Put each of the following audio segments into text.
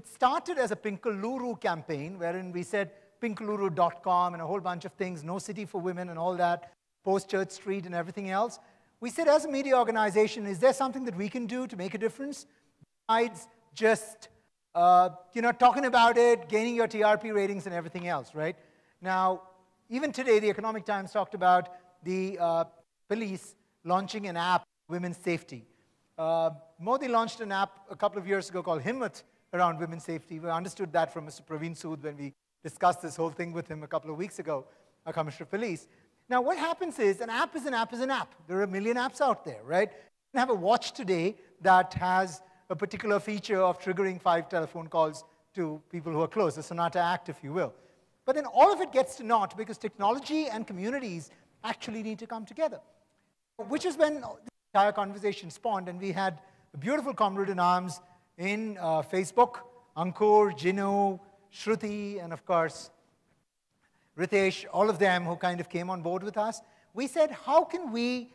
it started as a Pinkaluru campaign, wherein we said pinkaluru.com and a whole bunch of things, no city for women and all that, post Church Street and everything else. We said, as a media organization, is there something that we can do to make a difference besides just uh, you know, talking about it, gaining your TRP ratings and everything else, right? Now, even today, the Economic Times talked about the uh, police launching an app, women's safety. Uh, Modi launched an app a couple of years ago called Himmat around women's safety. We understood that from Mr. Praveen Sood when we discussed this whole thing with him a couple of weeks ago, uh, our Commissioner of Police. Now, what happens is an app is an app is an app. There are a million apps out there, right? You can have a watch today that has a particular feature of triggering five telephone calls to people who are close, a Sonata Act, if you will. But then all of it gets to naught because technology and communities actually need to come together, which is when the entire conversation spawned, and we had a beautiful comrade in arms in uh, Facebook, Ankur, Jinu, Shruti, and of course, Ritesh, all of them who kind of came on board with us. We said, how can we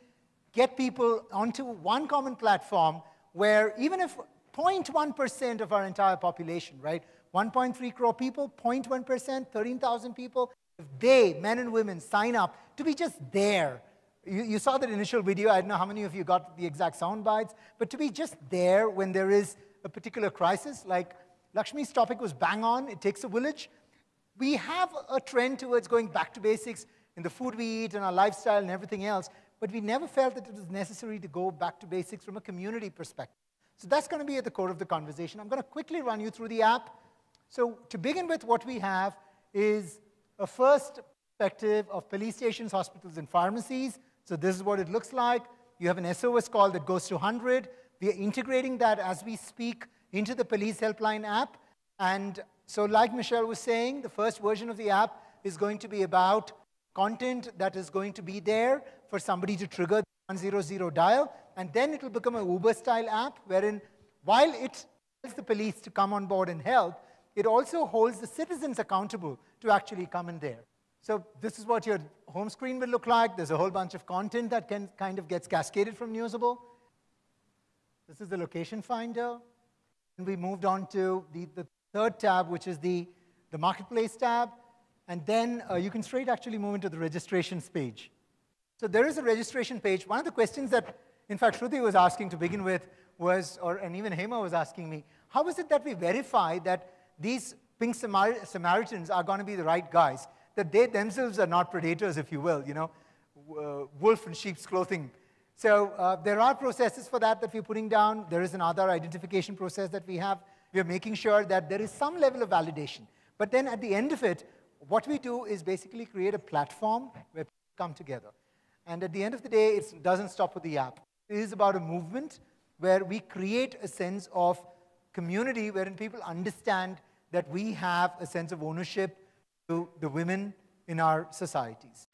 get people onto one common platform where even if 0.1% of our entire population, right, 1.3 crore people, 0.1%, 13,000 people, if they, men and women, sign up to be just there, you, you, saw that initial video, I don't know how many of you got the exact sound bites, but to be just there when there is a particular crisis, like Lakshmi's topic was bang on, it takes a village. We have a trend towards going back to basics in the food we eat and our lifestyle and everything else, but we never felt that it was necessary to go back to basics from a community perspective. So that's going to be at the core of the conversation. I'm going to quickly run you through the app. So to begin with, what we have is a first perspective of police stations, hospitals, and pharmacies. So this is what it looks like. You have an SOS call that goes to 100. We are integrating that as we speak into the police helpline app. And so like Michelle was saying, the first version of the app is going to be about content that is going to be there for somebody to trigger the 100 dial, and then it will become an Uber-style app wherein while it tells the police to come on board and help, it also holds the citizens accountable to actually come in there. So this is what your home screen will look like. There's a whole bunch of content that can kind of gets cascaded from Newsable. This is the location finder. And we moved on to the, the third tab, which is the, the marketplace tab. And then uh, you can straight actually move into the registrations page. So there is a registration page. One of the questions that, in fact, Shruti was asking to begin with was, or and even Hema was asking me, how is it that we verify that these pink Samar Samaritans are going to be the right guys? That they themselves are not predators, if you will, you know, uh, wolf in sheep's clothing. So uh, there are processes for that that we're putting down. There is another identification process that we have. We are making sure that there is some level of validation. But then at the end of it, what we do is basically create a platform where people come together. And at the end of the day, it doesn't stop with the app. It is about a movement where we create a sense of community wherein people understand that we have a sense of ownership to the women in our societies.